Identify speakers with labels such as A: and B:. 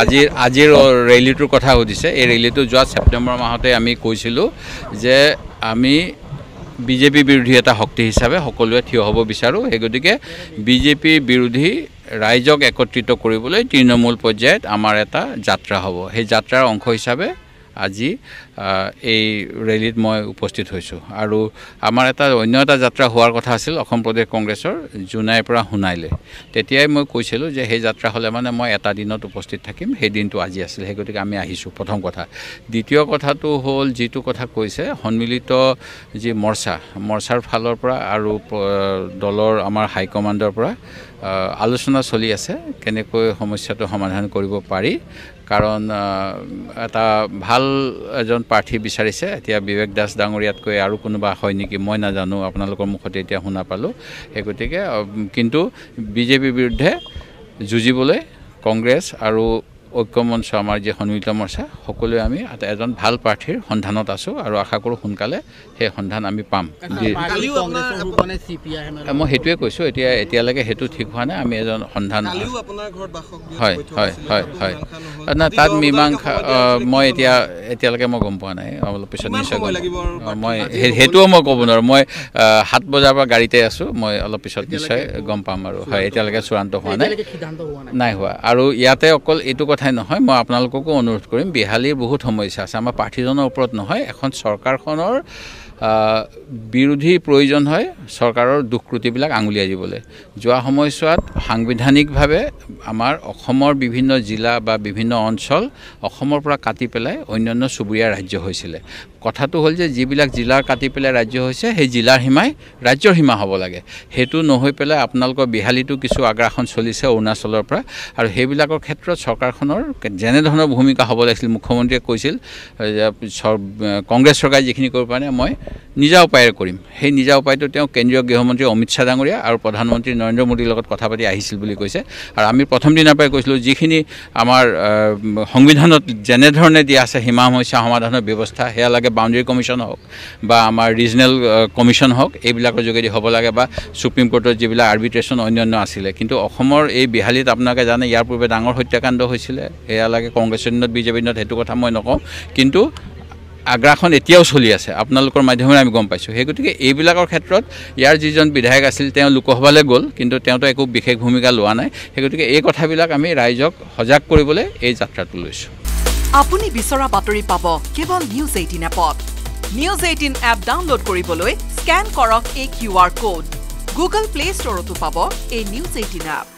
A: আজিৰ আজিৰ ৰেলীটোৰ কথা সুধিছে। এই ৰেলীটো যোৱা ছেপ্টেম্বৰ মাহতে আমি কৈছিলোঁ যে আমি বিজেপি বিৰোধী এটা শক্তি হিচাপে সকলোৱে থিয় হ'ব বিচাৰোঁ। সেই গতিকে বিজেপি বিৰোধী ৰাইজক একত্ৰিত কৰিবলৈ তৃণমূল পৰ্যায়ত আমাৰ এটা যাত্ৰা হ'ব। সেই যাত্ৰাৰ অংশ হিচাপে আজি এই ৰেলীত মই উপস্থিত হৈছোঁ। আৰু আমাৰ এটা অন্য এটা যাত্ৰা হোৱাৰ কথা আছিল অসম প্ৰদেশ কংগ্ৰেছৰ জোনাইৰ পৰা সোণাইলৈ। তেতিয়াই মই কৈছিলোঁ যে সেই যাত্ৰা হ'লে মানে মই এটা দিনত উপস্থিত থাকিম সেই দিনটো আজি আছিল সেই গতিকে আমি আহিছোঁ প্ৰথম কথা। দ্বিতীয় কথাটো হ'ল যিটো কথা কৈছে সন্মিলিত যি মৰ্চা মৰ্চাৰ ফালৰ পৰা আৰু দলৰ আমাৰ হাইকমাণ্ডৰ পৰা আলোচনা চলি আছে কেনেকৈ সমস্যাটো সমাধান কৰিব পাৰি। কাৰণ এটা ভাল এজন প্ৰাৰ্থী বিচাৰিছে। এতিয়া বিবেক দাস ডাঙৰীয়াতকৈ আৰু কোনোবা হয় নেকি মই নাজানো আপোনালোকৰ মুখতে এতিয়া শুনা পালোঁ। সেই গতিকে কিন্তু বিজেপিৰ বিৰুদ্ধে যুঁজিবলৈ কংগ্ৰেছ আৰু ঐক্যমঞ্চ আমাৰ যি সন্মিলিত মৰ্চা সকলোৱে আমি এজন ভাল প্ৰাৰ্থীৰ সন্ধানত আছোঁ আৰু আশা কৰোঁ সোনকালে সেই সন্ধান আমি পাম। মই সেইটোৱে কৈছোঁ এতিয়া এতিয়ালৈকে সেইটো ঠিক হোৱা নাই আমি এজন সন্ধান হয় হয় হয় হয়। নাই তাত মীমাংসা মই এতিয়া এতিয়ালৈকে মই গম পোৱা নাই অলপ পিছত নিশ্চয় মই সেইটোও মই ক'ব নোৱাৰোঁ মই সাত বজাৰ পৰা গাড়ীতে আছোঁ মই অলপ পিছত নিশ্চয় গম পাম আৰু হয় এতিয়ালৈকে চূড়ান্ত হোৱা নাই। নাই। হোৱা। আৰু ইয়াতে অকল এইটো কথাই নহয় মই আপোনালোককো অনুৰোধ কৰিম বিহালীৰ বহুত সমস্যা আছে আমাৰ প্ৰাৰ্থীজনৰ ওপৰত নহয় এখন চৰকাৰখনৰ বিৰোধী প্ৰয়োজন হয় চৰকাৰৰ দুষ্কৃতিবিলাক আঙুলিয়াই দিবলৈ যোৱা সময়ছোৱাত সাংবিধানিকভাৱে আমাৰ অসমৰ বিভিন্ন জিলা বা বিভিন্ন অঞ্চল অসমৰ পৰা কাটি পেলাই অন্যান্য চুবুৰীয়া ৰাজ্য হৈছিলে। কথাটো হ'ল যে যিবিলাক জিলাৰ কাটি পেলাই ৰাজ্য হৈছে সেই জিলাৰ সীমাই ৰাজ্যৰ সীমা হ'ব লাগে। সেইটো নহৈ পেলাই আপোনালোকৰ বিহালীটো কিছু আগ্ৰাসন চলিছে অৰুণাচলৰ পৰা আৰু সেইবিলাকৰ ক্ষেত্ৰত চৰকাৰখনৰ যেনেধৰণৰ ভূমিকা হ'ব লাগিছিল মুখ্যমন্ত্ৰীয়ে কৈছিল কংগ্ৰেছ চৰকাৰে যিখিনি কৰিব পৰা মই নিজা উপায়েৰে কৰিম। সেই নিজা উপায়টো তেওঁ কেন্দ্ৰীয় গৃহমন্ত্ৰী অমিত শ্বাহ ডাঙৰীয়া আৰু প্ৰধানমন্ত্ৰী নৰেন্দ্ৰ মোদীৰ লগত কথা পাতি আহিছিল বুলি কৈছে। আৰু আমি প্ৰথম দিনাৰ পৰাই কৈছিলোঁ যিখিনি আমাৰ সংবিধানত যেনেধৰণে দিয়া আছে সীমা সমস্যা সমাধানৰ ব্যৱস্থা সেয়া লাগে বাউণ্ডেৰী কমিশ্যন হওক বা আমাৰ ৰিজনেল কমিশ্যন হওক এইবিলাকৰ যোগেদি হ'ব লাগে বা ছুপ্ৰিম কোৰ্টৰ যিবিলাক আৰ্বিট্ৰেশ্যন অন্যান্য আছিলে। কিন্তু অসমৰ এই বিহালীত আপোনালোকে জানে ইয়াৰ পূৰ্বে ডাঙৰ হত্যাকাণ্ড হৈছিলে সেয়া লাগে কংগ্ৰেছৰ দিনত বিজেপিৰ দিনত সেইটো কথা মই নকওঁ। কিন্তু আগ্ৰাসন এতিয়াও চলি আছে। আপোনালোকৰ মাধ্যমেৰে আমি গম পাইছোঁ। সেই গতিকে এইবিলাকৰ ক্ষেত্ৰত ইয়াৰ যিজন বিধায়ক আছিল তেওঁ লোকসভালৈ গ'ল কিন্তু তেওঁতো একো বিশেষ ভূমিকা লোৱা নাই। সেই গতিকে এই কথাবিলাক আমি ৰাইজক সজাগ কৰিবলৈ এই যাত্ৰাটো লৈছোঁ।
B: আপুনি বিচৰা বাতৰি পাব কেৱল নিউজ এইটিন এপত। নিউজ এইটিন এপ ডাউনলোড কৰিবলৈ স্কেন কৰক এই Q R code Google play ষ্টৰতো পাব এই নিউজ এইটিন এপ